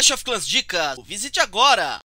Clash of Clans Dicas, visite agora!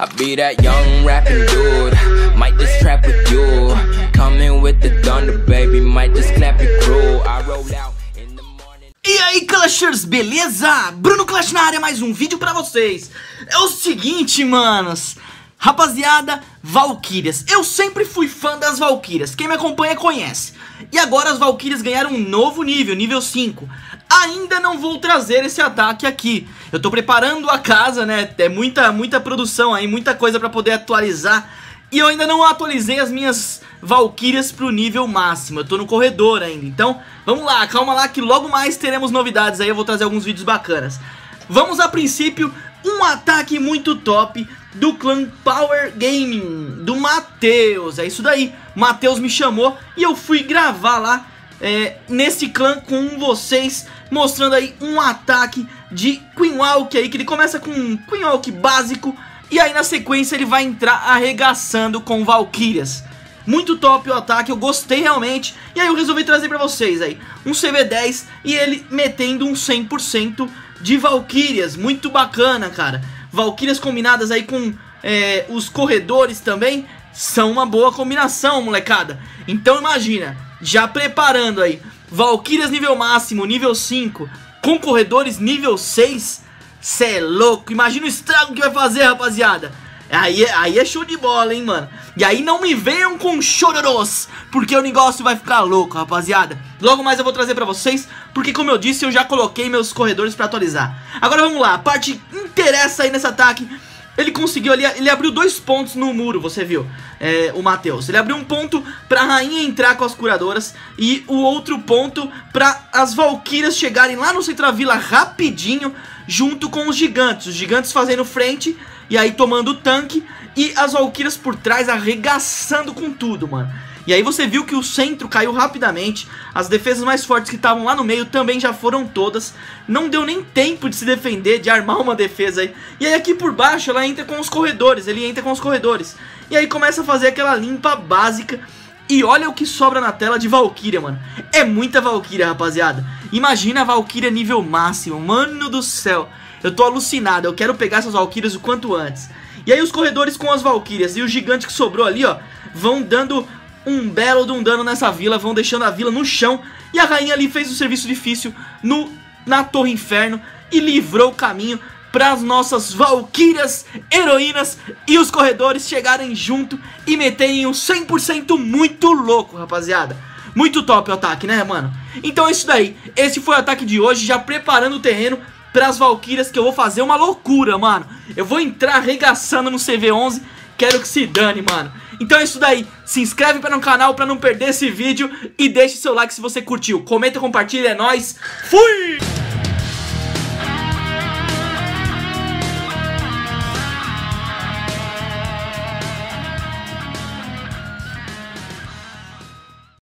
I be that young rapping dude, might just trap with you. Coming with the thunder, baby, might just clap it crew. I roll out in the morning. E aí Clashers, beleza? Bruno Clash na área, mais um vídeo pra vocês É o seguinte, manos Rapaziada, Valkyrias Eu sempre fui fã das Valkyrias Quem me acompanha conhece E agora as Valkyrias ganharam um novo nível, nível 5 Ainda não vou trazer esse ataque aqui. Eu tô preparando a casa, né? É muita, muita produção aí, muita coisa pra poder atualizar. E eu ainda não atualizei as minhas Valkyrias pro nível máximo. Eu tô no corredor ainda, então vamos lá, calma lá que logo mais teremos novidades aí. Eu vou trazer alguns vídeos bacanas. Vamos a princípio, um ataque muito top do clã Power Gaming, do Matheus, é isso daí, Matheus me chamou e eu fui gravar lá é, nesse clã com vocês, mostrando aí um ataque de Queen Walk aí, que ele começa com um Queen Walk básico e aí na sequência ele vai entrar arregaçando com Valkyrias. Muito top o ataque, eu gostei realmente E aí eu resolvi trazer pra vocês aí Um CV10 e ele metendo um 100% de Valkyrias Muito bacana, cara Valkyrias combinadas aí com é, os corredores também são uma boa combinação, molecada. Então imagina, já preparando aí, Valkyrias nível máximo, nível 5, com corredores nível 6, cê é louco. Imagina o estrago que vai fazer, rapaziada. Aí, aí é show de bola, hein, mano. E aí não me venham com chororos, porque o negócio vai ficar louco, rapaziada. Logo mais eu vou trazer pra vocês, porque como eu disse, eu já coloquei meus corredores pra atualizar. Agora vamos lá, a parte interessa aí nesse ataque. Ele conseguiu, ele, ele abriu dois pontos no muro, você viu, é, o Matheus. Ele abriu um ponto pra rainha entrar com as curadoras e o outro ponto pra as valquírias chegarem lá no centro da vila rapidinho, junto com os gigantes. Os gigantes fazendo frente e aí tomando o tanque e as Valkyrias por trás arregaçando com tudo, mano. E aí você viu que o centro caiu rapidamente, as defesas mais fortes que estavam lá no meio também já foram todas. Não deu nem tempo de se defender, de armar uma defesa aí. E aí aqui por baixo ela entra com os corredores, ele entra com os corredores. E aí começa a fazer aquela limpa básica. E olha o que sobra na tela de Valkyria, mano. É muita Valkyria, rapaziada. Imagina a Valkyria nível máximo, mano do céu. Eu tô alucinado, eu quero pegar essas Valkyrias o quanto antes. E aí os corredores com as Valkyrias e o gigante que sobrou ali, ó, vão dando um belo de um dano nessa vila, vão deixando a vila no chão. E a rainha ali fez o serviço difícil no, na Torre Inferno e livrou o caminho para as nossas Valkyrias, heroínas e os corredores chegarem junto e meterem um 100% muito louco, rapaziada. Muito top o ataque, né, mano? Então é isso daí. Esse foi o ataque de hoje, já preparando o terreno pras Valkyrias que eu vou fazer uma loucura, mano. Eu vou entrar arregaçando no CV11, quero que se dane, mano. Então é isso daí, se inscreve no canal para não perder esse vídeo e deixe seu like se você curtiu. Comenta, compartilha, é nóis. Fui!